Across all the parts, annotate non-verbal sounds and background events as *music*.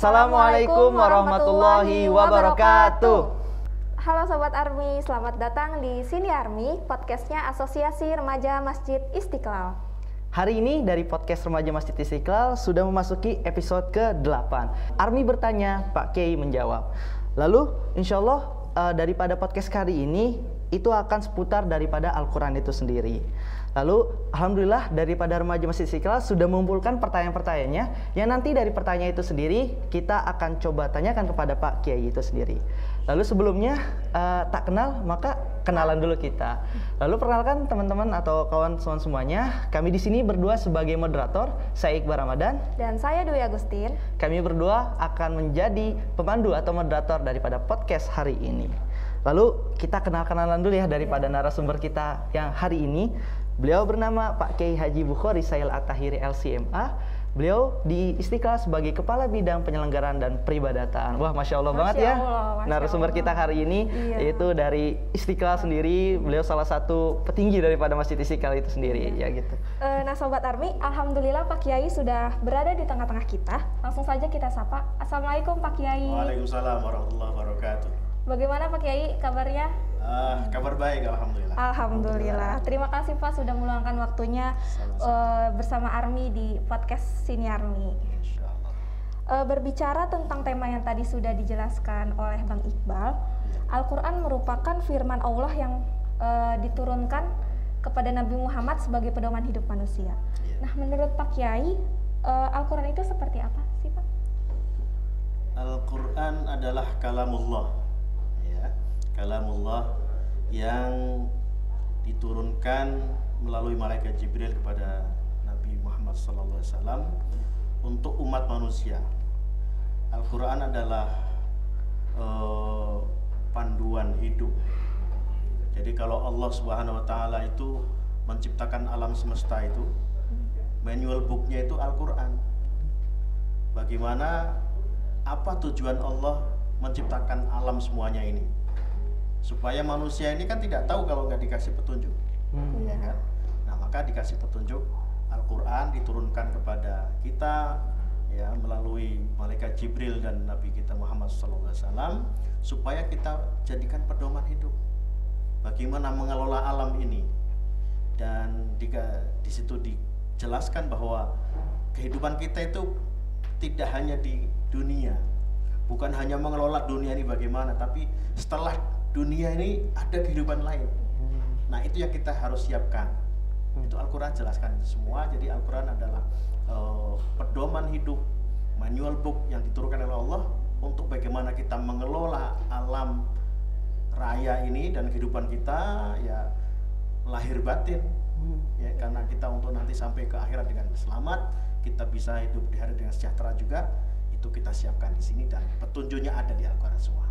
Assalamualaikum warahmatullahi wabarakatuh. Halo Sobat Army, selamat datang di Sini Army, podcastnya Asosiasi Remaja Masjid Istiqlal. Hari ini dari podcast Remaja Masjid Istiqlal sudah memasuki episode ke-8. Army bertanya, Pak Kiai menjawab. Lalu insya Allah uh, daripada podcast kali ini itu akan seputar daripada Al-Quran itu sendiri. Lalu alhamdulillah daripada remaja Masjid Istiqlal sudah mengumpulkan pertanyaan-pertanyaannya yang nanti dari pertanyaan itu sendiri kita akan coba tanyakan kepada Pak Kiai itu sendiri. Lalu sebelumnya uh, tak kenal maka kenalan dulu kita. Lalu perkenalkan teman-teman atau kawan-kawan semuanya, kami di sini berdua sebagai moderator, saya Iqbal Ramadan dan saya Dwi Agustin. Kami berdua akan menjadi pemandu atau moderator daripada podcast hari ini. Lalu kita kenal-kenalan dulu ya daripada narasumber kita yang hari ini. Beliau bernama Pak Kiai Haji Bukhari Sail Atahiri LCMA. Beliau di Istiqlal sebagai Kepala Bidang Penyelenggaraan dan Peribadatan. Wah, Masya Allah Masya banget ya Allah, narasumber kita hari ini, iya. yaitu dari Istiqlal sendiri. Beliau salah satu petinggi daripada Masjid Istiqlal itu sendiri, iya. ya gitu. Uh, nah, Sobat Army, Alhamdulillah Pak Kiai sudah berada di tengah-tengah kita. Langsung saja kita sapa. Assalamualaikum Pak Kiai. Waalaikumsalam warahmatullahi wabarakatuh. Bagaimana Pak Kiai kabarnya? Uh, kabar baik, alhamdulillah. Alhamdulillah. Terima kasih Pak sudah meluangkan waktunya uh, bersama Army di podcast Sini Army. Uh, berbicara tentang tema yang tadi sudah dijelaskan oleh Bang Iqbal, ya. Al-Quran merupakan firman Allah yang uh, diturunkan kepada Nabi Muhammad sebagai pedoman hidup manusia. Ya. Nah, menurut Pak Kiai, uh, Al-Quran itu seperti apa sih Pak? Al-Quran adalah kalamullah kalamullah yang diturunkan melalui malaikat Jibril kepada Nabi Muhammad SAW untuk umat manusia. Al-Quran adalah uh, panduan hidup. Jadi kalau Allah Subhanahu Wa Taala itu menciptakan alam semesta itu, manual booknya itu Al-Quran. Bagaimana apa tujuan Allah menciptakan alam semuanya ini? Supaya manusia ini kan tidak tahu kalau nggak dikasih petunjuk. Hmm. ya kan? Nah maka dikasih petunjuk Al-Quran diturunkan kepada kita ya melalui malaikat Jibril dan Nabi kita Muhammad SAW supaya kita jadikan pedoman hidup. Bagaimana mengelola alam ini? Dan di, di situ dijelaskan bahwa kehidupan kita itu tidak hanya di dunia. Bukan hanya mengelola dunia ini bagaimana tapi setelah dunia ini ada kehidupan lain. Nah itu yang kita harus siapkan. Itu Al-Quran jelaskan semua. Jadi Al-Quran adalah uh, pedoman hidup, manual book yang diturunkan oleh Allah untuk bagaimana kita mengelola alam raya ini dan kehidupan kita ya lahir batin ya karena kita untuk nanti sampai ke akhirat dengan selamat kita bisa hidup di hari dengan sejahtera juga itu kita siapkan di sini dan petunjuknya ada di Al-Quran semua.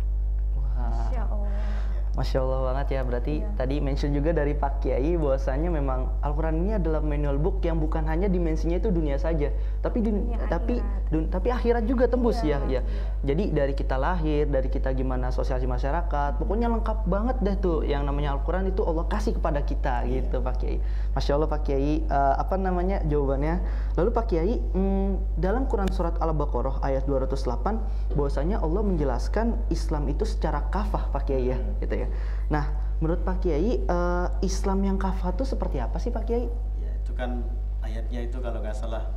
Masya Allah. Masya Allah banget ya. Berarti iya. tadi mention juga dari Pak Kiai bahwasanya memang Al-Quran ini adalah manual book yang bukan hanya dimensinya itu dunia saja, tapi dunia, tapi dun, tapi akhirat juga tembus iya. ya. ya. Jadi dari kita lahir, dari kita gimana sosialisasi masyarakat, pokoknya lengkap banget deh tuh yang namanya Al-Quran itu Allah kasih kepada kita iya. gitu Pak Kiai. Masya Allah Pak Kiai. Uh, apa namanya jawabannya? Lalu Pak Kiai hmm, dalam Quran surat Al-Baqarah ayat 208 bahwasanya Allah menjelaskan Islam itu secara kafah Pak Kiai ya, gitu ya ya. Nah, menurut Pak Kiai, uh, Islam yang kafah itu seperti apa sih Pak Kiai? Ya, itu kan ayatnya itu kalau nggak salah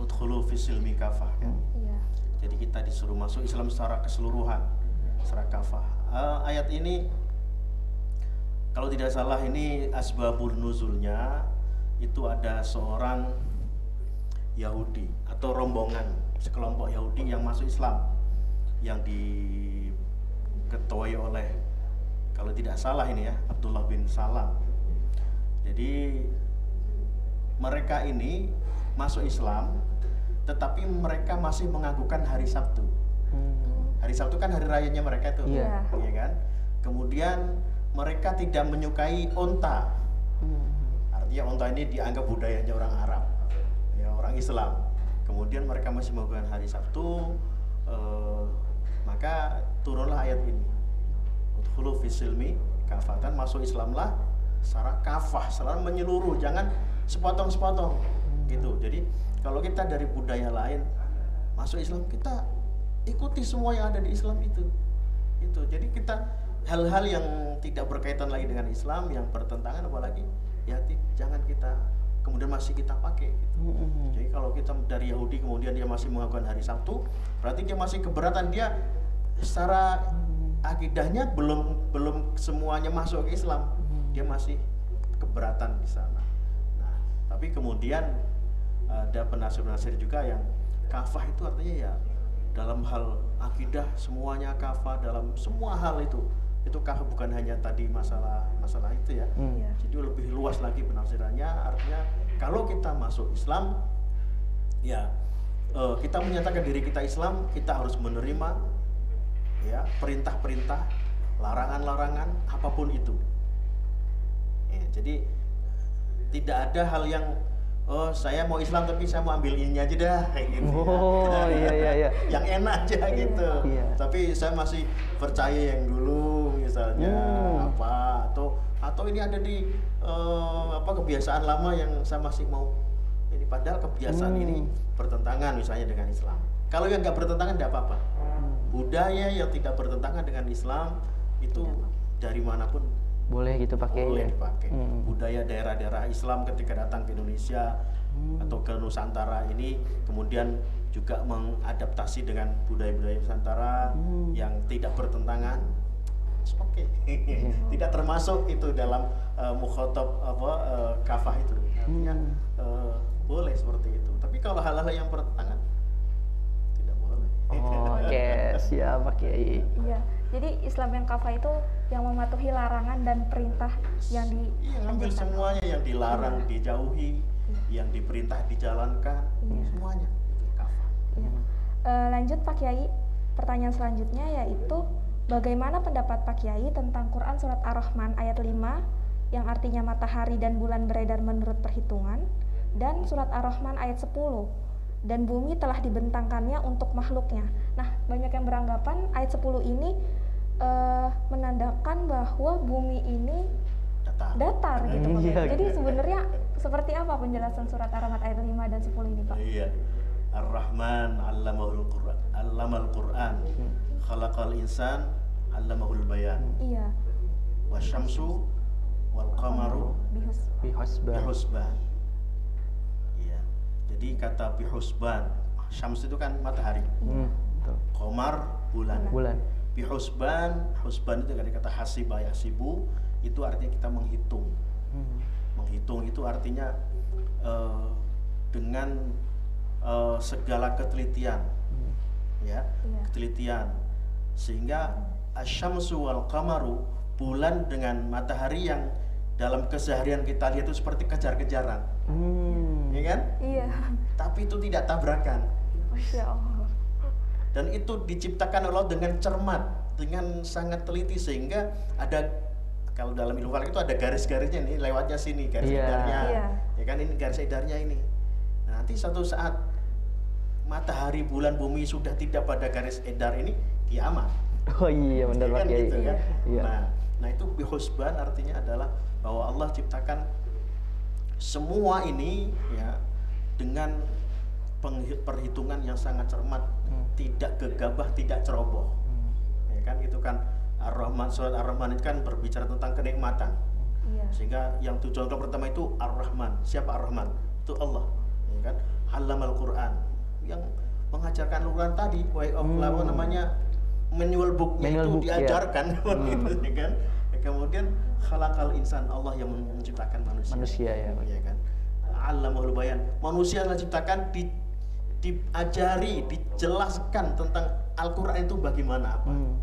udkhulu fisilmi kafah kan. Ya. Jadi kita disuruh masuk Islam secara keseluruhan, secara kafah. Uh, ayat ini kalau tidak salah ini asbabun nuzulnya itu ada seorang Yahudi atau rombongan sekelompok Yahudi yang masuk Islam yang diketuai oleh kalau tidak salah ini ya Abdullah bin Salam jadi mereka ini masuk Islam tetapi mereka masih mengagukan hari Sabtu hmm. hari Sabtu kan hari rayanya mereka itu iya yeah. ya kan kemudian mereka tidak menyukai onta hmm. artinya onta ini dianggap budayanya orang Arab ya orang Islam kemudian mereka masih mengagukan hari Sabtu eh, maka turunlah ayat ini udkhulu fisilmi kafatan masuk Islamlah secara kafah secara menyeluruh. Jangan sepotong-sepotong. Gitu. Jadi kalau kita dari budaya lain masuk Islam kita ikuti semua yang ada di Islam itu. Itu jadi kita hal-hal yang tidak berkaitan lagi dengan Islam yang bertentangan apalagi ya jangan kita kemudian masih kita pakai gitu. hmm Jadi kalau kita dari Yahudi kemudian dia masih mengakukan hari Sabtu, berarti dia masih keberatan. Dia secara akidahnya belum belum semuanya masuk ke Islam. hmm Dia masih keberatan di sana. Nah, tapi kemudian ada penasir-penasir juga yang kafah itu artinya ya dalam hal akidah semuanya kafah dalam semua hal itu itu kafah bukan hanya tadi masalah masalah itu ya hmm. Iya. jadi lebih luas lagi penafsirannya artinya kalau kita masuk Islam ya uh, kita menyatakan diri kita Islam kita harus menerima ya perintah-perintah larangan-larangan apa pun itu ya, jadi tidak ada hal yang oh saya mau Islam tapi saya mau ambil ini aja dah gitu ya. oh *laughs* iya iya iya yang enak aja gitu iya. tapi saya masih percaya yang dulu misalnya hmm. apa atau atau ini ada di uh, apa kebiasaan lama yang saya masih mau ini padahal kebiasaan hmm. ini bertentangan misalnya dengan Islam kalau yang nggak bertentangan tidak apa-apa hmm. budaya yang tidak bertentangan dengan Islam itu dari mana pun boleh gitu pakai boleh ya? dipakai hmm. budaya daerah-daerah Islam ketika datang ke Indonesia hmm. atau ke Nusantara ini kemudian juga mengadaptasi dengan budaya-budaya Nusantara hmm. yang tidak bertentangan oke okay. hmm. *laughs* tidak termasuk itu dalam uh, mukhotob apa uh, kafah itu hmm. uh, boleh seperti itu tapi kalau hal-hal yang bertentangan oh, oke okay. siap Pak Kiai iya jadi Islam yang kafah itu yang mematuhi larangan dan perintah yang di iya, ambil semuanya yang dilarang iya. dijauhi, iya. yang diperintah dijalankan, iya. semuanya itu kafah. Iya. E, lanjut Pak Kiai, pertanyaan selanjutnya yaitu bagaimana pendapat Pak Kiai tentang Quran surat Ar-Rahman ayat 5 yang artinya matahari dan bulan beredar menurut perhitungan dan surat Ar-Rahman ayat 10 dan bumi telah dibentangkannya untuk makhluknya. Nah, banyak yang beranggapan ayat 10 ini uh, menandakan bahwa bumi ini datar, datar gitu. Iya, Jadi gitu. sebenarnya seperti apa penjelasan surat Ar-Rahman ayat 5 dan 10 ini Pak? Iya. Ar-Rahman 'allamahul Qur'an. 'Allamal Qur'an. Hmm. Khalaqal insan 'allamahul bayan. Iya. Wasyamsu wal qamaru bihusban. Bihusban. Jadi kata bihusban, syams itu kan matahari. Hmm, Komar bulan. Bulan bihusban husban itu dari kata hasiba yasibu itu artinya kita menghitung hmm. menghitung itu artinya uh, dengan uh, segala ketelitian hmm. ya yeah. ketelitian sehingga asyamsu wal kamaru bulan dengan matahari yang dalam keseharian kita lihat itu seperti kejar-kejaran hmm. ya kan iya tapi itu tidak tabrakan Masya Allah dan itu diciptakan Allah dengan cermat dengan sangat teliti sehingga ada kalau dalam ilmu falak itu ada garis-garisnya nih lewatnya sini garis yeah. edarnya yeah. ya kan ini garis edarnya ini nah, nanti satu saat matahari bulan bumi sudah tidak pada garis edar ini kiamat oh iya benar ya kan, gitu, kan? Iya. nah nah itu bihusban artinya adalah bahwa Allah ciptakan semua ini ya dengan perhitungan yang sangat cermat hmm. tidak gegabah tidak ceroboh hmm. ya kan itu kan ar-rahman surat ar-rahman itu kan berbicara tentang kenikmatan yeah. sehingga yang tujuan pertama itu ar-rahman siapa ar-rahman itu Allah ya kan halam al-Quran yang mengajarkan Al-Quran tadi way of hmm. apa namanya manual booknya manual itu book, diajarkan ya. hmm. *laughs* ya kan kemudian khalaqal insan Allah yang menciptakan manusia manusia ya, ya kan alamul bayan manusia yang diciptakan di diajari, dijelaskan tentang Al-Quran itu bagaimana apa, hmm.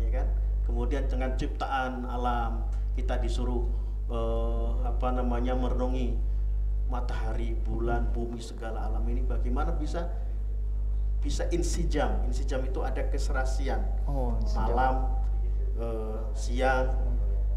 ya kan? Kemudian dengan ciptaan alam kita disuruh uh, apa namanya merenungi matahari, bulan, bumi segala alam ini bagaimana bisa bisa insijam. Insijam itu ada keserasian. Oh, malam, uh, siang,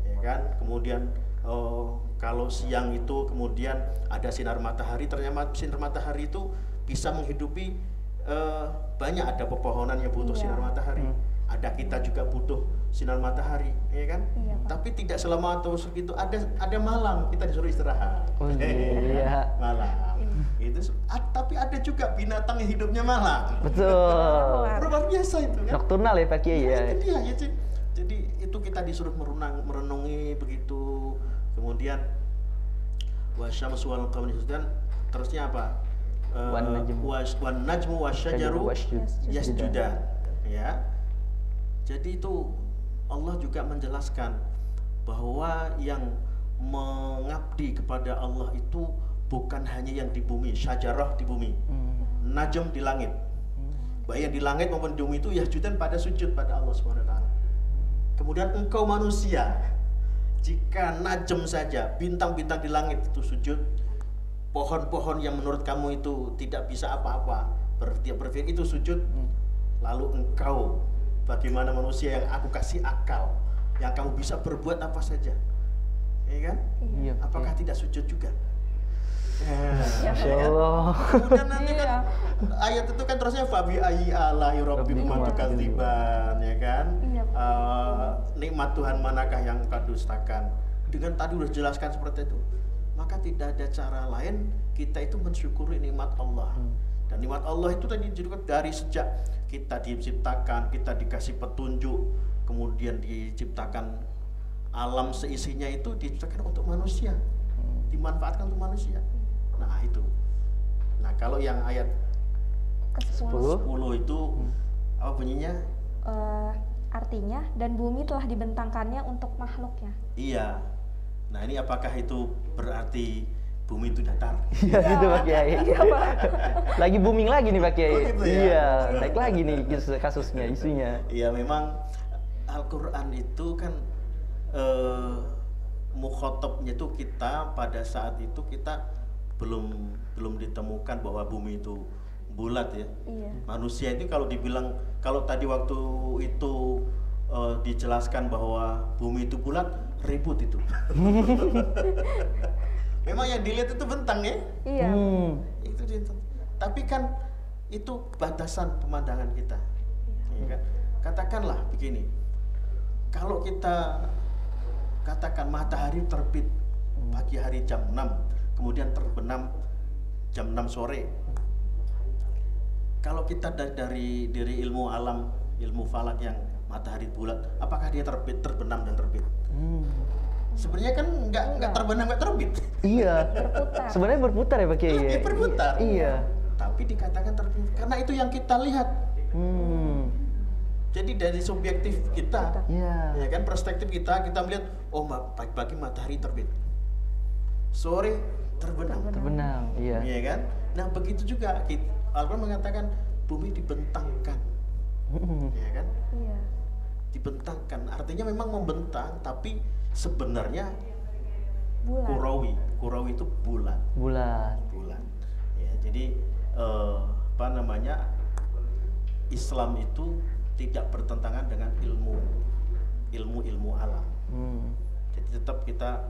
ya kan? Kemudian uh, kalau siang itu kemudian ada sinar matahari, ternyata sinar matahari itu bisa menghidupi uh, banyak ada pepohonan yang butuh iya. sinar matahari. Hmm. ada kita juga butuh sinar matahari, ya kan? Iya, Pak. Tapi tidak selama atau segitu ada ada malam kita disuruh istirahat. Oh, iya. *laughs* malam. Itu se- a- tapi ada juga binatang yang hidupnya malam. Betul. Luar biasa itu kan? Nocturnal ya Pak Kiai ya. itu dia ya Cik. Jadi itu kita disuruh merenang, merenungi begitu. Kemudian wasyamsu wal qamari dan terusnya apa? Eh, Wan najmu. wasyajaru yasjudan. Ya. Jadi itu Allah juga menjelaskan bahwa yang mengabdi kepada Allah itu bukan hanya yang di bumi, syajarah di bumi, Hmm. najm di langit. Baik yang di langit maupun di bumi itu yasjudan pada sujud pada Allah Subhanahu wa taala. Kemudian engkau manusia, jika najem saja bintang-bintang di langit itu sujud, pohon-pohon yang menurut kamu itu tidak bisa apa-apa, berarti berpikir itu sujud, lalu engkau bagaimana manusia yang aku kasih akal, yang kamu bisa berbuat apa saja, ya kan? Iya. Pak Apakah Kiai. tidak sujud juga? Ya, Masya Allah. Kemudian nanti Iya. kan ayat itu kan terusnya fabi ayi alahi rabbikum Rabbikum tukadziban ya kan? Eh, nikmat Tuhan manakah yang kau dustakan? Dengan tadi udah jelaskan seperti itu. Maka tidak ada cara lain kita itu mensyukuri nikmat Allah. Dan nikmat Allah itu tadi juga dari sejak kita diciptakan, kita dikasih petunjuk, kemudian diciptakan alam seisinya itu diciptakan untuk manusia, dimanfaatkan untuk manusia. Nah itu. Nah kalau yang ayat Ke-10. 10 itu apa bunyinya? Eh, artinya dan bumi telah dibentangkannya untuk makhluknya. Iya. Nah ini apakah itu berarti bumi itu datar? Iya gitu Pak Kiai. Iya, Pak. *laughs* Lagi booming lagi nih Pak Kiai. Oh, gitu ya? Iya, naik lagi nih kasus- kasusnya, isunya. Iya memang Al-Quran itu kan eh, mukhotabnya itu kita pada saat itu kita belum belum ditemukan bahwa bumi itu bulat ya. Iya. Manusia itu kalau dibilang kalau tadi waktu itu eh, dijelaskan bahwa bumi itu bulat ribut itu. *laughs* Memang yang dilihat itu bentang ya. Iya. Hmm. itu tuh. tapi kan itu batasan pemandangan kita ya kan katakanlah begini kalau kita katakan matahari terbit pagi hari jam 6 kemudian terbenam jam 6 sore kalau kita dari dari, dari ilmu alam ilmu falak yang matahari bulat apakah dia terbit terbenam dan terbit Hmm. sebenarnya kan nggak nggak terbenam nggak terbit Iya. Berputar. Sebenarnya berputar ya Pak Kiai. Iya, ya? berputar. Iya. tapi dikatakan terbit karena itu yang kita lihat Hmm. Jadi dari subjektif kita, Iya. ya kan perspektif kita, kita melihat oh pagi-pagi matahari terbit, sore terbenam, Terbenam. Iya. ya kan? Nah begitu juga Al-Quran mengatakan bumi dibentangkan, Hmm. ya kan? Iya. Dibentangkan, artinya memang membentang, tapi sebenarnya Bulan. kurawi, kurawi itu bulan, Bulat. bulan. Ya, jadi eh, apa namanya Islam itu tidak bertentangan dengan ilmu ilmu ilmu alam. Hmm. Jadi tetap kita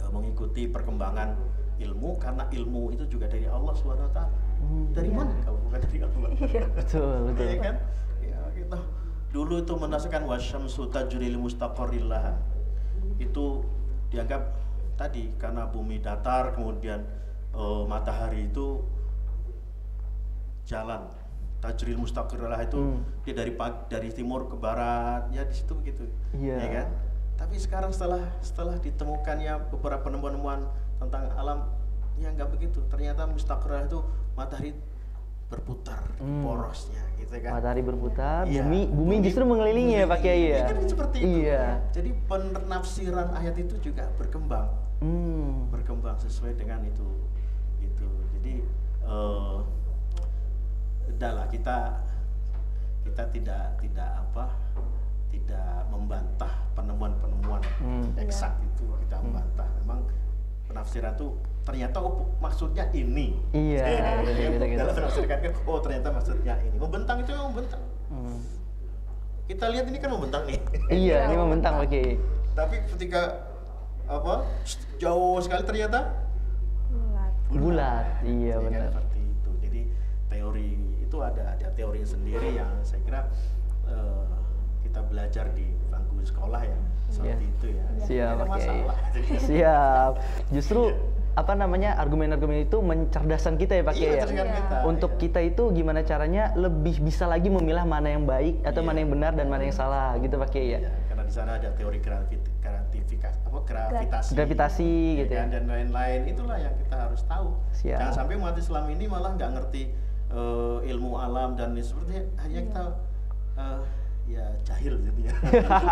eh, mengikuti perkembangan ilmu karena ilmu itu juga dari Allah taala. Hmm. Dari mana kalau bukan dari Allah? *laughs* Betul, *laughs* betul. Iya kan? Ya, kita dulu itu menasakan wasyamsu tajri li mustaqarril laha. Itu dianggap tadi karena bumi datar kemudian eh, matahari itu jalan tajril mustaqirril laha itu Hmm. dia dari dari timur ke barat ya di situ begitu Iya. ya kan tapi sekarang setelah setelah ditemukannya beberapa penemuan-penemuan tentang alam ya nggak begitu ternyata mustaqirril itu matahari berputar Hmm. porosnya gitu kan Matahari berputar, Iya, bumi bumi justru mengelilingi ya Pak Kiai ya. Iya kan seperti itu Iya. jadi penafsiran ayat itu juga berkembang Hmm. berkembang sesuai dengan itu itu jadi eh udahlah kita kita tidak tidak apa tidak membantah penemuan-penemuan Hmm. eksak itu kita membantah memang penafsiran itu ternyata oh, maksudnya ini Iya, gitu, gitu, gitu. dalam penafsiran kan oh ternyata maksudnya ini membentang itu memang membentang Hmm. kita lihat ini kan membentang nih Iya, ini membentang Pak Kiai. tapi ketika apa jauh sekali ternyata Bulat. Bulat, iya Ya kan, benar. seperti itu jadi teori itu ada ada teori sendiri yang saya kira uh, kita belajar di sekolah ya seperti yeah. itu ya. Siap, oke. Okay. *laughs* Siap. Justru apa namanya argumen-argumen itu mencerdasan kita ya Pak iya, ya. Kita, Untuk iya. kita itu gimana caranya lebih bisa lagi memilah mana yang baik atau iya. mana yang benar dan mana yang salah gitu Pak ya. Iya, karena di sana ada teori gratifikasi apa gravitasi. Gravitasi ya, gitu ya. Dan lain-lain itulah yang kita harus tahu. Siap. Jangan sampai umat Islam ini malah nggak ngerti uh, ilmu alam dan seperti hanya iya. kita uh, ya jahil gitu ya.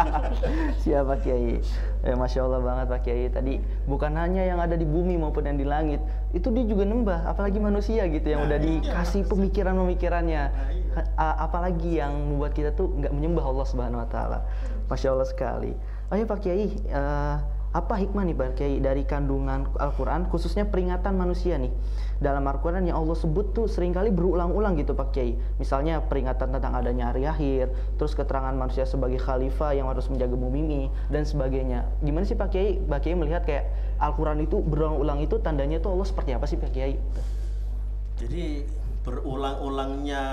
*laughs* Siap Pak Kiai. Eh, Masya Allah banget Pak Kiai. Tadi bukan hanya yang ada di bumi maupun yang di langit, itu dia juga nembah. Apalagi manusia gitu yang nah, udah iya, dikasih pemikiran-pemikirannya. Nah, iya. Apalagi yang membuat kita tuh nggak menyembah Allah Subhanahu Wa Taala. Masya Allah sekali. Ayo Pak Kiai, uh, apa hikmah nih Pak Kiai dari kandungan Al-Quran khususnya peringatan manusia nih? Dalam Al-Quran yang Allah sebut tuh sering kali berulang-ulang gitu Pak Kiai. Misalnya peringatan tentang adanya hari akhir terus keterangan manusia sebagai khalifah yang harus menjaga bumi ini dan sebagainya. Gimana sih Pak Kiai? Pak Kiai melihat kayak Al-Quran itu berulang-ulang itu tandanya tuh Allah seperti apa sih Pak Kiai? Jadi berulang-ulangnya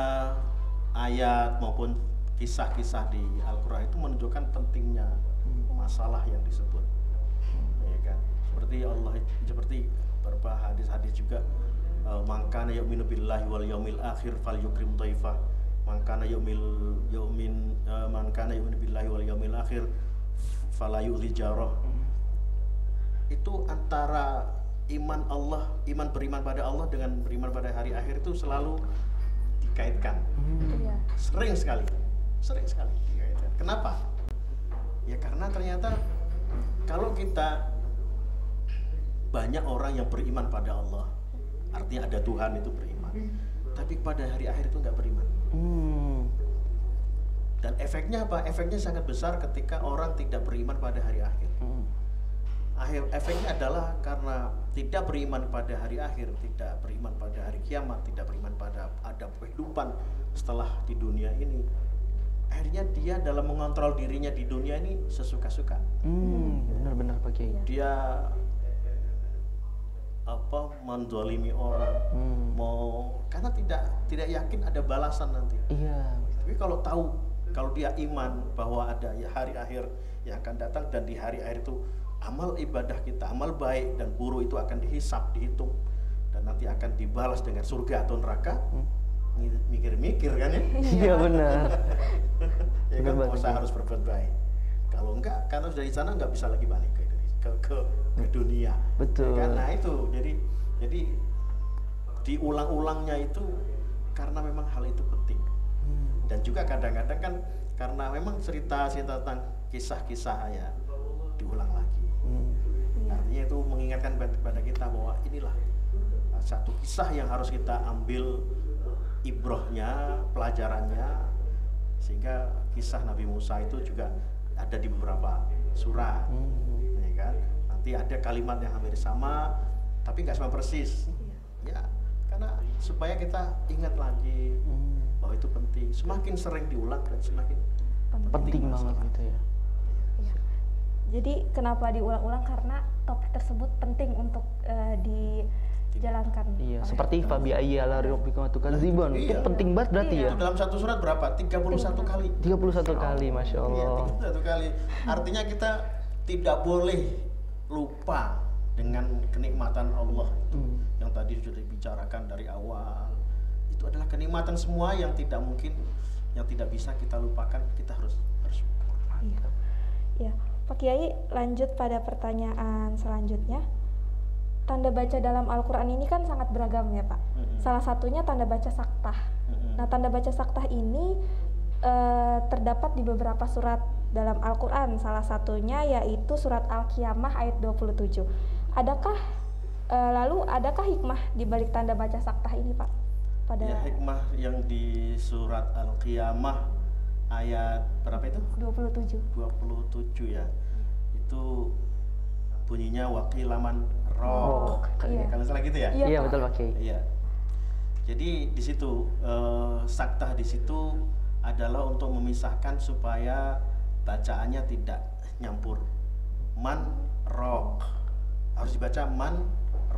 ayat maupun kisah-kisah di Al-Quran itu menunjukkan pentingnya masalah yang disebut seperti Allah seperti beberapa hadis-hadis juga uh, mangkana yu'minu billahi wal yaumil akhir fal yukrim taifah mangkana yu'mil yu'min uh, mangkana yu'minu billahi wal yaumil akhir fala yu'li jarah. Itu antara iman Allah iman beriman pada Allah dengan beriman pada hari akhir itu selalu dikaitkan. Hmm. sering sekali sering sekali dikaitkan. Kenapa? Ya karena ternyata kalau kita banyak orang yang beriman pada Allah. Artinya ada Tuhan itu beriman. Tapi pada hari akhir itu nggak beriman. Hmm. dan efeknya apa? Efeknya sangat besar ketika orang tidak beriman pada hari akhir. Hmm. akhir efeknya adalah karena tidak beriman pada hari akhir tidak beriman pada hari kiamat tidak beriman pada ada kehidupan setelah di dunia ini. Akhirnya dia dalam mengontrol dirinya di dunia ini sesuka-suka. Hmm, benar-benar Pak Kiai. Dia apa mendolimi orang. Hmm. mau karena tidak tidak yakin ada balasan nanti. Iya. Tapi kalau tahu kalau dia iman bahwa ada ya hari akhir yang akan datang dan di hari akhir itu amal ibadah kita amal baik dan buruk itu akan dihisap dihitung. Dan nanti akan dibalas dengan surga atau neraka. Hmm. mikir-mikir kan ya? *laughs* Iya benar. *laughs* Ya kan puasa harus berbuat baik. Kalau enggak karena sudah di sana nggak bisa lagi balik ke ke, ke dunia. Betul. Ya? Nah itu jadi jadi diulang-ulangnya itu karena memang hal itu penting. Hmm. Dan juga kadang-kadang kan karena memang cerita-cerita tentang kisah-kisah ya diulang lagi. Hmm. Artinya itu mengingatkan kepada kita bahwa inilah satu kisah yang harus kita ambil ibrohnya, pelajarannya sehingga kisah Nabi Musa itu juga ada di beberapa surat. Hmm kan nanti ada kalimat yang hampir sama tapi nggak sama persis ya karena supaya kita ingat lagi hmm. bahwa itu penting semakin sering diulang dan semakin penting, penting banget gitu ya. ya jadi kenapa diulang-ulang karena topik tersebut penting untuk uh, di dijalankan. Iya, seperti Fabi Ayya ala rabbikum tukadzibun. Iya. Itu penting banget berarti iya. ya. Itu dalam satu surat berapa? 31 kali. 31 kali, Masya Allah. Iya, 31 kali. Artinya kita tidak boleh lupa dengan kenikmatan Allah itu hmm. yang tadi sudah dibicarakan dari awal itu adalah kenikmatan semua yang tidak mungkin yang tidak bisa kita lupakan kita harus bersyukur. Iya. Ya, Pak Kiai lanjut pada pertanyaan selanjutnya. Tanda baca dalam Al-Qur'an ini kan sangat beragam ya, Pak. -hmm. Salah satunya tanda baca saktah. -hmm. Nah, tanda baca saktah ini uh, terdapat di beberapa surat dalam Al-Quran. Salah satunya yaitu surat Al-Qiyamah ayat 27 adakah e, lalu adakah hikmah di balik tanda baca saktah ini Pak? Pada ya, hikmah yang di surat Al-Qiyamah ayat berapa itu? 27 27 ya. Itu bunyinya wakilaman roh. Oh, iya. kalau salah gitu ya? Iya, iya betul Pak iya. Jadi di situ uh, saktah di situ adalah untuk memisahkan supaya bacaannya tidak nyampur man rock harus dibaca man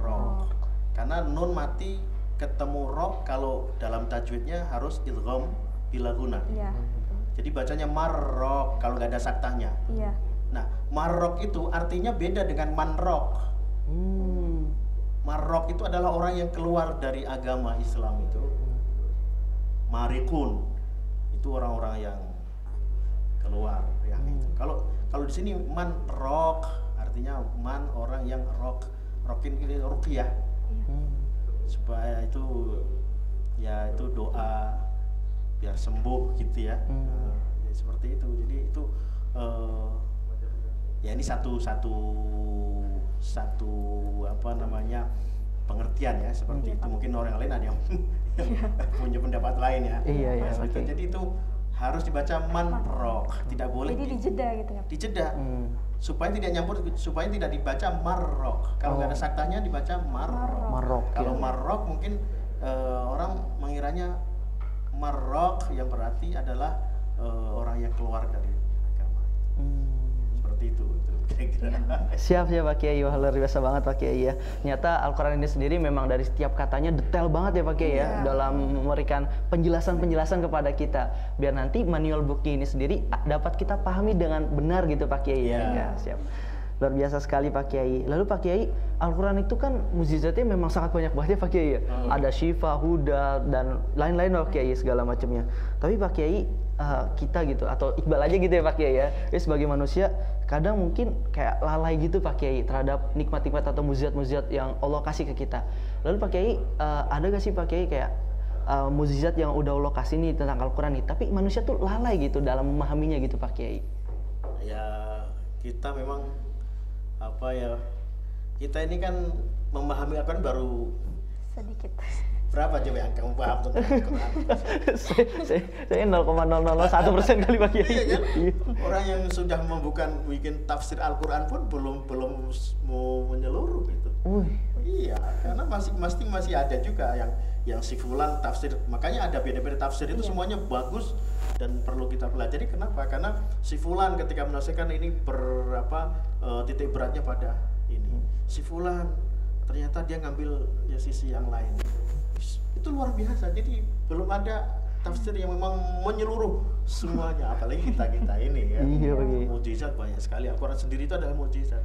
rock karena nun mati ketemu rock kalau dalam tajwidnya harus idgham bila guna ya. Jadi bacanya marrok kalau nggak ada saktahnya. Iya. Nah, marrok itu artinya beda dengan manrok. Hmm. Marrok itu adalah orang yang keluar dari agama Islam itu. Marikun itu orang-orang yang keluar yang itu. Kalau kalau di sini man rock artinya man orang yang rock rockin ini ruqyah Hmm. supaya itu ya itu doa biar sembuh gitu ya. Hmm. Nah, ya seperti itu. Jadi itu eh, ya ini satu satu satu apa namanya pengertian ya seperti itu. Mungkin orang lain ada yang *laughs* punya pendapat lain ya. Iya, iya, Seperti itu. oke. Jadi itu harus dibaca manrok, tidak boleh Jadi di- dijeda gitu ya. dijeda Hmm. supaya tidak nyampur supaya tidak dibaca marrok. Kalau nggak ada Oh. saktanya dibaca marrok. Marok. Kalau ya. Marok mungkin eh, orang mengiranya Marok yang berarti adalah eh, orang yang keluar dari agama. Hmm. Seperti itu, *laughs* itu kira-kira. Siap ya Pak Kiai, wah luar biasa banget Pak Kiai ya. Nyata Al-Quran ini sendiri memang dari setiap katanya detail banget ya Pak Kiai ya Iya. dalam memberikan penjelasan-penjelasan kepada kita. Biar nanti manual booknya ini sendiri dapat kita pahami dengan benar gitu Pak Kiai ya. Iya. Ya, siap. Luar biasa sekali Pak Kiai. Lalu Pak Kiai, Al-Quran itu kan mukjizatnya memang sangat banyak banget ya Pak Kiai ya. Ada syifa, huda, dan lain-lain Pak Kiai segala macamnya. Tapi Pak Kiai, eh, kita gitu, atau Iqbal aja gitu ya Pak Kiai ya. Jadi sebagai manusia, kadang mungkin kayak lalai gitu Pak Kiai terhadap nikmat-nikmat atau mukjizat-mukjizat yang Allah kasih ke kita. Lalu Pak Kiai, eh, ada gak sih Pak Kiai kayak eh, mukjizat yang udah Allah kasih nih tentang Al-Quran nih, tapi manusia tuh lalai gitu dalam memahaminya gitu Pak Kiai. ya kita memang apa ya kita ini kan memahami Al-Quran baru Sedikit. Berapa coba yang kamu paham tentang *laughs* Al-Quran? saya, saya, saya 0,0001 persen kali Pak Kiai. iya kan? Iya. Orang yang sudah membuka bikin tafsir Al-Quran pun belum belum mau menyeluruh gitu. Iya, karena masih masih masih ada juga yang yang si fulan tafsir. Makanya ada beda-beda tafsir itu semuanya bagus dan perlu kita pelajari. Kenapa? Karena si fulan ketika menafsirkan ini ber apa eh, titik beratnya pada ini. Si fulan ternyata dia ngambil ya sisi yang lain. Itu luar biasa. Jadi belum ada tafsir yang memang menyeluruh semuanya apalagi kita kita ini ya Iya, mujizat banyak sekali Al-Quran sendiri itu adalah mujizat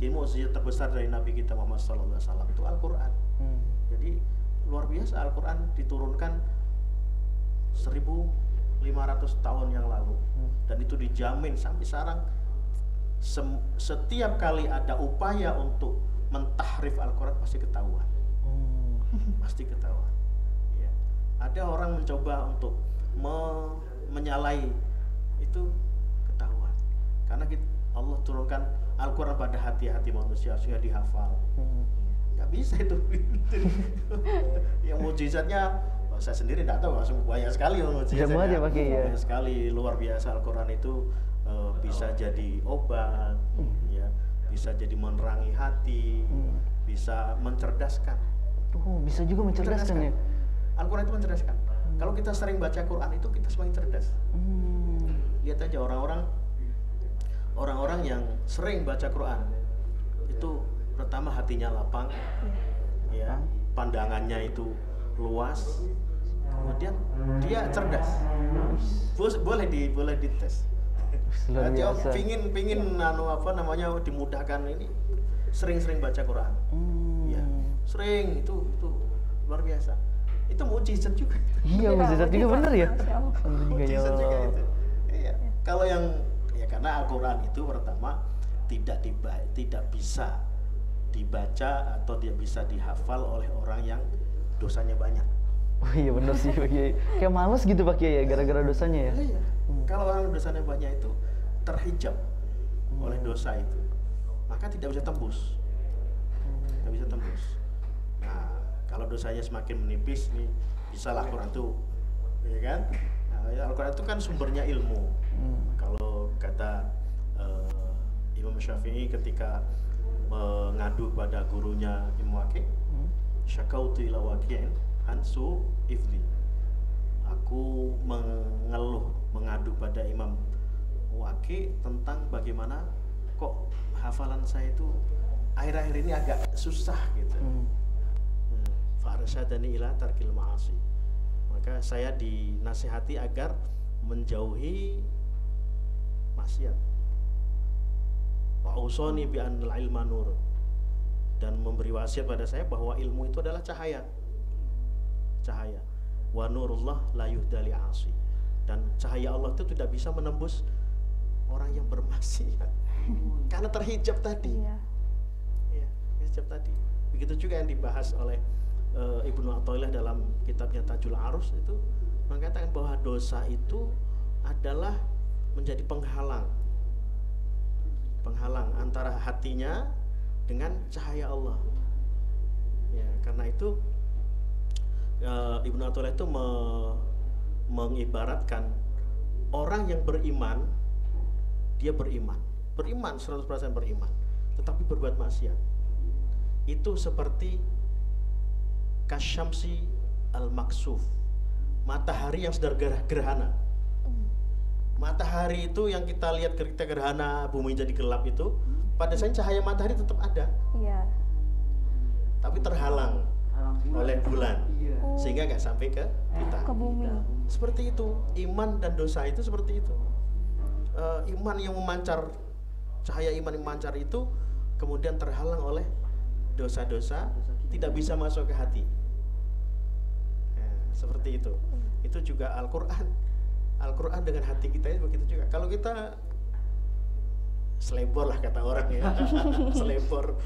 jadi mujizat terbesar dari Nabi kita Muhammad SAW itu Al-Quran Hmm. jadi luar biasa Al-Quran diturunkan 1500 tahun yang lalu Hmm. dan itu dijamin sampai sekarang setiap kali ada upaya untuk mentahrif Al-Quran pasti ketahuan Hmm. pasti ketahuan. Ada orang mencoba untuk me- menyalahi. Itu ketahuan. Karena kita, Allah turunkan Al-Quran pada hati-hati manusia sehingga dihafal. Hmm. nggak bisa itu. *laughs* Yang mujizatnya oh, saya sendiri tidak tahu langsung banyak sekali mujizatnya. Banyak ya, Pak Kiai, ya. banyak sekali luar biasa Al-Quran itu eh, bisa jadi obat ya. Bisa jadi menerangi hati Hmm. bisa mencerdaskan. Oh, bisa juga mencerdaskan ya. Al-Quran itu mencerdaskan kalau kita sering baca Quran itu kita semakin cerdas. Hmm. lihat aja orang-orang orang-orang yang sering baca Quran itu pertama hatinya lapang ya pandangannya itu luas kemudian dia cerdas. Bos- boleh di boleh dites. Dia pingin pingin anu apa namanya dimudahkan ini sering-sering baca Quran. Hmm. ya sering itu itu luar biasa itu mujizat juga Iya, mujizat juga bener ya. Juga. Mujizat juga itu. Iya. Kalau yang ya karena Al-Qur'an itu pertama tidak diba tidak bisa dibaca atau dia bisa dihafal oleh orang yang dosanya banyak. Oh iya bener sih Pak Kiai. Kayak males gitu Pak Kiai ya gara-gara dosanya ya. Iya. Kalau orang dosanya banyak itu terhijab oleh dosa itu, maka tidak bisa tembus. Tidak bisa tembus. Nah, kalau dosanya semakin menipis nih, bisa lah Al-Quran itu, ya kan? Nah, ya Al-Quran itu kan sumbernya ilmu. Hmm. Kalau kata eh, Imam Syafi'i ketika mengadu pada gurunya Imam Waqi, Hmm. syakautu ila waqi'in ansu ifli. Aku mengeluh, mengadu pada Imam Waqi tentang bagaimana kok hafalan saya itu akhir-akhir ini agak susah gitu. Hmm. Farsyadani ila tarkil ma'asi. Maka saya dinasihati agar menjauhi maksiat. Wa usoni bi anil ilma nur. Dan memberi wasiat pada saya bahwa ilmu itu adalah cahaya. Cahaya. Wa nurullah la yuhdali asi dan cahaya Allah itu tidak bisa menembus orang yang bermaksiat. *laughs* Karena terhijab tadi. Iya. ya terhijab tadi. Begitu juga yang dibahas oleh uh, Ibnu Athaillah dalam kitabnya Tajul Arus itu mengatakan bahwa dosa itu adalah menjadi penghalang. Penghalang antara hatinya dengan cahaya Allah. Ya karena itu uh, Ibnu Athaillah itu me- mengibaratkan orang yang beriman dia beriman. Beriman 100% beriman tetapi berbuat maksiat. Itu seperti kasyamsi al maksuf matahari yang sedang gerhana. Matahari itu yang kita lihat ketika gerhana bumi jadi gelap itu pada saat cahaya matahari tetap ada. Iya. tapi terhalang Halang oleh bulan. Iya. sehingga nggak sampai ke kita. Ke bumi. seperti itu. Iman dan dosa itu seperti itu. Eh, iman yang memancar cahaya iman yang memancar itu kemudian terhalang oleh dosa-dosa tidak bisa masuk ke hati. Ya, seperti itu. Itu juga Al-Quran. Al-Quran dengan hati kita itu begitu juga. Kalau kita selebor lah kata orang ya. *laughs* Selebor.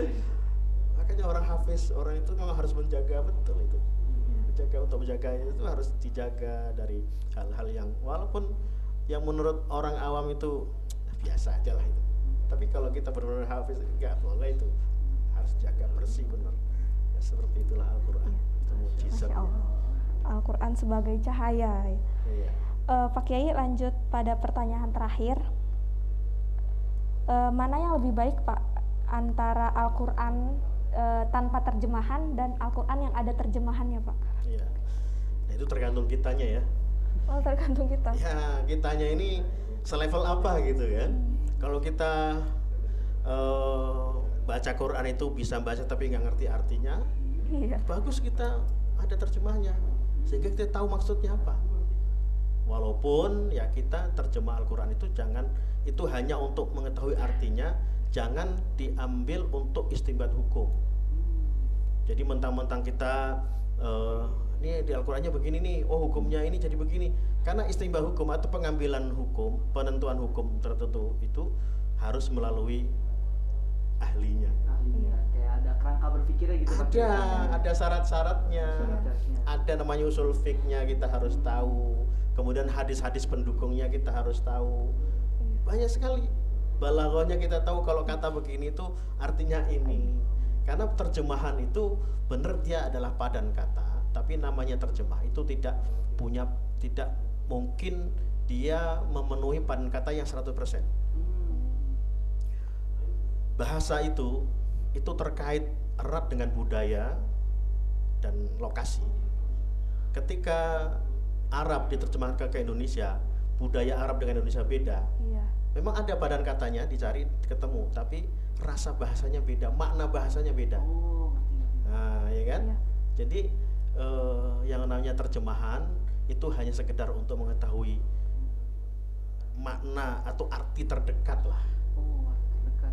Makanya orang hafiz orang itu memang harus menjaga betul itu. Menjaga untuk menjaga itu harus dijaga dari hal-hal yang walaupun yang menurut orang awam itu biasa aja lah itu. Tapi kalau kita benar-benar hafiz nggak boleh itu. Harus jaga bersih benar ya, seperti itulah Al-Quran itu mujizat Masya Allah. Al-Quran sebagai cahaya. Iya. Eh, Pak Kiai lanjut pada pertanyaan terakhir. Eh, mana yang lebih baik Pak antara Al-Quran eh, tanpa terjemahan dan Al-Quran yang ada terjemahannya Pak? Iya. Nah, itu tergantung kitanya ya. Oh, tergantung kita. Ya, kitanya ini selevel apa gitu kan. Kalau kita eh, baca Quran itu bisa baca tapi nggak ngerti artinya, Iya. bagus kita ada terjemahnya sehingga kita tahu maksudnya apa. Walaupun ya kita terjemah Al-Quran itu jangan itu hanya untuk mengetahui artinya, jangan diambil untuk istimbat hukum. Jadi mentang-mentang kita eh, ini di Al-Qur'annya begini nih, oh hukumnya ini jadi begini. Karena istimbat hukum atau pengambilan hukum, penentuan hukum tertentu itu harus melalui ahlinya. ahlinya kayak ada kerangka berpikirnya gitu. Ada, ada syarat-syaratnya. Ada namanya usul fiknya kita harus tahu. Kemudian hadis-hadis pendukungnya kita harus tahu. Banyak sekali. Balaghahnya kita tahu kalau kata begini itu artinya ini. Karena terjemahan itu benar dia adalah padan kata, tapi namanya terjemah itu tidak punya tidak mungkin dia memenuhi padan kata yang 100%. Bahasa itu itu terkait erat dengan budaya dan lokasi. Ketika Arab diterjemahkan ke Indonesia, budaya Arab dengan Indonesia beda. Iya. Memang ada badan katanya dicari ketemu, tapi rasa bahasanya beda, makna bahasanya beda. oh Nah, ya kan? Iya. Jadi eh, yang namanya terjemahan itu hanya sekedar untuk mengetahui makna atau arti terdekat lah.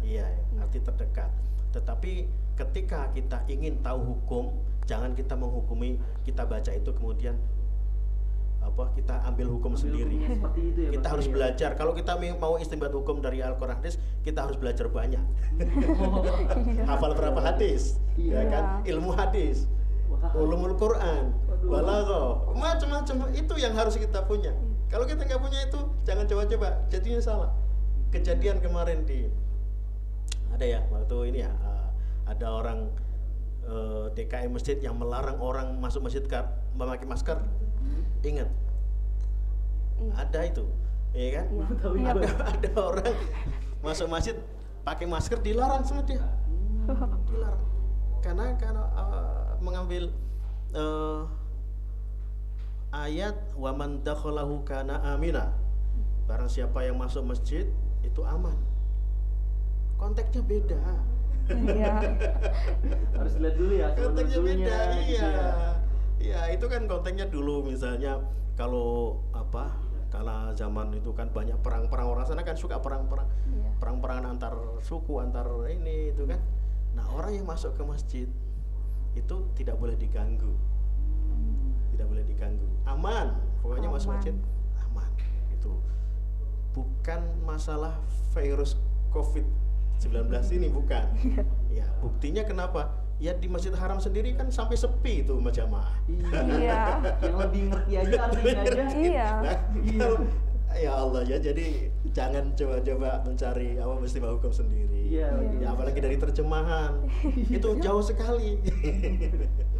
Iya, arti terdekat. Tetapi ketika kita ingin tahu hukum, jangan kita menghukumi, kita baca itu kemudian apa kita ambil hukum Ambil sendiri. itu ya Kita harus ya? belajar. Kalau kita mau istimbat hukum dari Al-Qur'an hadis, kita harus belajar banyak. *laughs* Hafal berapa hadis? Ya Iya. kan? Ilmu hadis. Ulumul Quran, balaghah, macam-macam itu yang harus kita punya. Kalau kita nggak punya itu, jangan coba-coba, jadinya salah. Kejadian kemarin di ada ya waktu ini ya uh, ada orang uh, DKI masjid yang melarang orang masuk masjid ka- memakai masker. Ingat, Iya. ada itu, ya kan? Tahu Iya, Ada ada orang masuk masjid pakai masker dilarang sama dia. *laughs* Dilarang. Karena karena uh, mengambil uh, ayat wa man dakhalahu kana amina. Barang siapa yang masuk masjid itu aman konteksnya beda. Iya. *laughs* harus lihat dulu ya konteksnya beda gitu iya. ya. iya itu kan konteksnya dulu misalnya kalau apa karena zaman itu kan banyak perang-perang orang sana kan suka perang-perang. Iya. perang-perangan antar suku antar ini itu kan. Nah orang yang masuk ke masjid itu tidak boleh diganggu. Tidak boleh diganggu. Aman pokoknya masuk Aman. masjid aman itu bukan masalah virus covid 19 ini bukan? Ya buktinya kenapa? Ya di masjid haram sendiri kan sampai sepi itu jamaah. *laughs* Iya. yang lebih ngerti aja artinya aja. Iya. Nah, Iya. *laughs* ya Allah ya jadi jangan coba-coba mencari apa istimewa hukum sendiri. Iya, Iya. ya apalagi dari terjemahan. Itu jauh sekali. *laughs*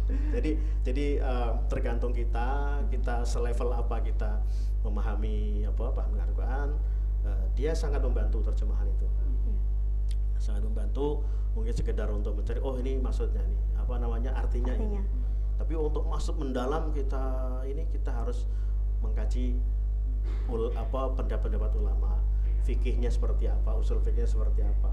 Jadi jadi eh, tergantung kita kita selevel apa kita memahami apa paham Al-Quran eh, dia sangat membantu terjemahan itu sangat membantu mungkin sekedar untuk mencari oh ini maksudnya nih apa namanya artinya, Artinya. ini tapi untuk masuk mendalam kita ini kita harus mengkaji ul, apa pendapat-pendapat ulama. Fikihnya seperti apa usul fikihnya seperti apa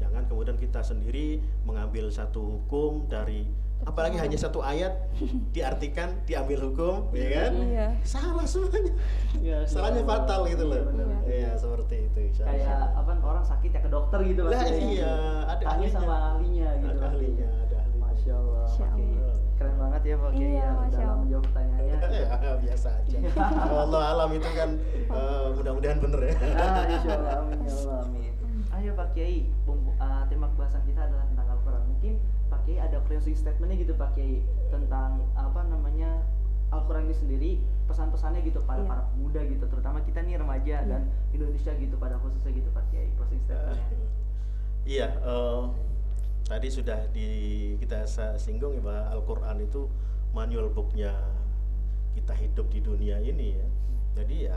jangan kemudian kita sendiri mengambil satu hukum dari apalagi hanya satu ayat *laughs* diartikan diambil hukum ya kan? Iya. salah semuanya. Iya, salahnya fatal gitu loh. Iya, iya seperti itu kayak apa orang sakit ya ke dokter gitu Lah, iya, ada tanya ahlinya. sama ahlinya gitu ada ahlinya ada ahlinya. Masya Allah, Masya. Allah. keren banget ya Pak Kiai Iya, ya, Masya dalam Allah. menjawab pertanyaannya. *laughs* Ya biasa aja. *laughs* Allah alam itu kan eh, mudah-mudahan bener ya. Ah, insya Allah, amin ya Allah, amin. Ayo Pak Kiai, bumbu, uh, tema pembahasan kita adalah tentang Al-Quran. Mungkin Pak Kiai ada closing statementnya gitu Pak Kiai tentang apa namanya Al-Quran ini sendiri, pesan-pesannya gitu pada Iya. para pemuda gitu, terutama kita nih remaja Iya. dan Indonesia gitu pada khususnya gitu Pak Kiai, closing statementnya. Iya, eh, tadi sudah di kita singgung ya bahwa Al-Quran itu manual booknya kita hidup di dunia ini ya. Jadi ya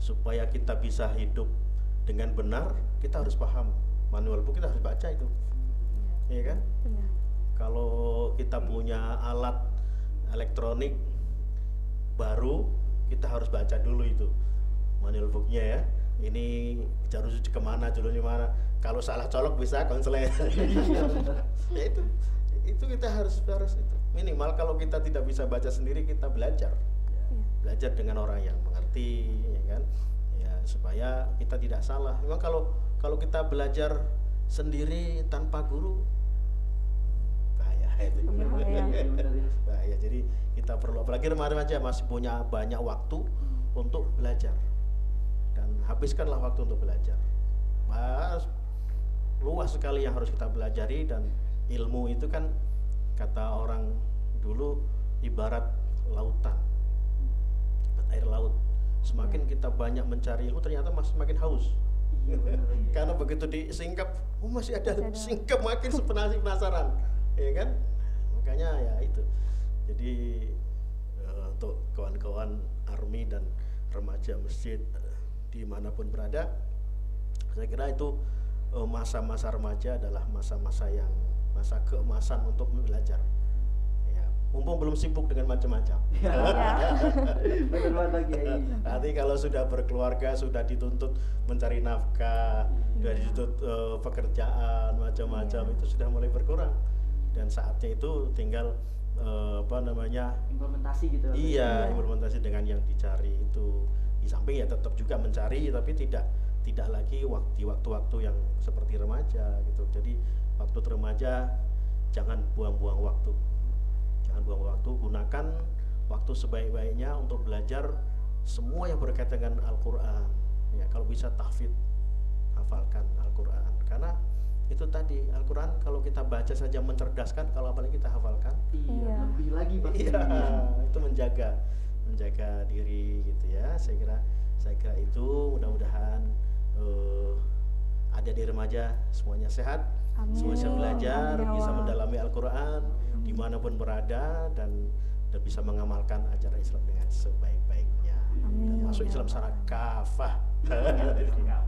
supaya kita bisa hidup dengan benar, kita harus paham manual book kita harus baca itu, Iya kan? Iya. Kalau kita punya alat elektronik baru, kita harus baca dulu itu manual booknya ya. Ini suci ke mana, jalurnya mana. Kalau salah colok bisa konselor. Iya, *laughs* benar. ya itu, itu kita harus harus itu. Minimal kalau kita tidak bisa baca sendiri, kita belajar. Iya. Belajar dengan orang yang mengerti, ya kan? Ya supaya kita tidak salah. Memang kalau kalau kita belajar sendiri tanpa guru, bahaya itu. Bahaya. *laughs* Bahaya. Jadi kita perlu apalagi remaja masih punya banyak waktu untuk belajar dan habiskanlah waktu untuk belajar. Mas, luas sekali yang harus kita pelajari dan ilmu itu kan kata orang dulu ibarat lautan, air laut. Semakin kita banyak mencari ilmu ternyata mas semakin haus. Iya, benar, iya. *laughs* Karena begitu disingkap, oh masih ada Masih ada. singkap makin sepenuhnya penasaran, ya kan? Makanya ya itu. Jadi eh, untuk kawan-kawan army dan remaja masjid eh, di mana pun berada, saya kira itu eh, masa-masa remaja adalah masa-masa yang masa keemasan untuk belajar. Mumpung belum sibuk dengan macam-macam. Iya. *laughs* Iya. Nanti kalau sudah berkeluarga, sudah dituntut mencari nafkah, sudah dituntut eh, pekerjaan macam-macam Iya. itu sudah mulai berkurang. Dan saatnya itu tinggal eh, apa namanya? Implementasi gitu. Iya, Iya. implementasi dengan yang dicari itu. Di samping ya tetap juga mencari tapi tidak tidak lagi waktu waktu-waktu yang seperti remaja gitu. Jadi waktu remaja jangan buang-buang waktu. Jangan buang waktu, gunakan waktu sebaik-baiknya untuk belajar semua yang berkaitan dengan Al-Qur'an. Ya, kalau bisa tahfidz, hafalkan Al-Qur'an. Karena itu tadi Al-Qur'an kalau kita baca saja mencerdaskan, kalau apalagi kita hafalkan, Iya, Iya. lebih lagi Pak. Iya, itu menjaga menjaga diri gitu ya. Saya kira saya kira itu mudah-mudahan eh, ada di remaja semuanya sehat, Amin. semua bisa belajar, Amin ya bisa mendalami Al-Qur'an di mana pun berada dan dan bisa mengamalkan ajaran Islam dengan sebaik-baiknya. Dan masuk Islam secara kafah. *laughs*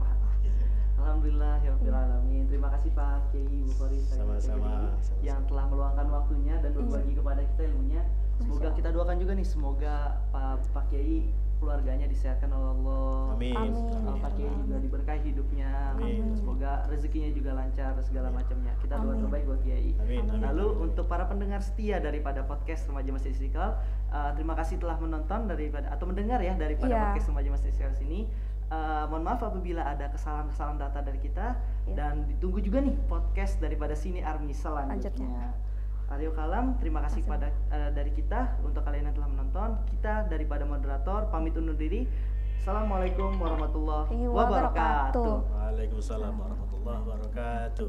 Alhamdulillah ya Rabbil alamin. Terima kasih Pak Kiai Bukhari Sama-sama, yang telah meluangkan waktunya dan berbagi kepada kita ilmunya. Semoga kita doakan juga nih. Semoga Pak Pak Kiai keluarganya disehatkan oleh Allah. Amin. Juga diberkahi hidupnya. Amin. Semoga rezekinya juga lancar segala macamnya. Kita doa terbaik buat Kiai. Amin, amin. Lalu untuk para pendengar setia daripada podcast Remaja Masjid Istiqlal, uh, terima kasih telah menonton daripada atau mendengar ya daripada Iya. podcast Remaja Masjid Istiqlal sini. Uh, mohon maaf apabila ada kesalahan-kesalahan data dari kita Iya. dan ditunggu juga nih podcast daripada Sini Army selanjutnya. Selanjutnya. Radio Kalam, terima kasih Terima pada uh, dari kita untuk kalian yang telah menonton. Kita daripada moderator pamit undur diri. Assalamualaikum warahmatullahi Wabarakatuh. wabarakatuh. Waalaikumsalam warahmatullahi wabarakatuh.